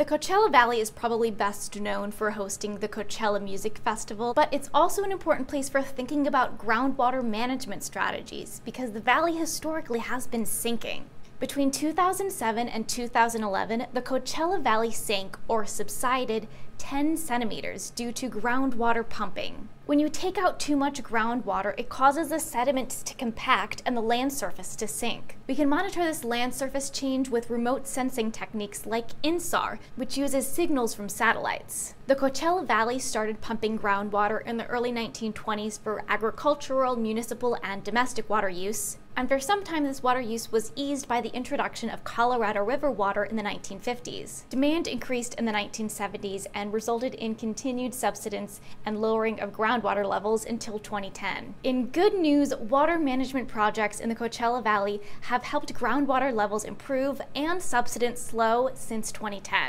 The Coachella Valley is probably best known for hosting the Coachella Music Festival, but it's also an important place for thinking about groundwater management strategies because the valley historically has been sinking. Between 2007 and 2011, the Coachella Valley sank or subsided 10 centimeters due to groundwater pumping. When you take out too much groundwater, it causes the sediments to compact and the land surface to sink. We can monitor this land surface change with remote sensing techniques like INSAR, which uses signals from satellites. The Coachella Valley started pumping groundwater in the early 1920s for agricultural, municipal, and domestic water use, and for some time this water use was eased by the introduction of Colorado River water in the 1950s. Demand increased in the 1970s and resulted in continued subsidence and lowering of groundwater groundwater levels until 2010. In good news, water management projects in the Coachella Valley have helped groundwater levels improve and subsidence slow since 2010.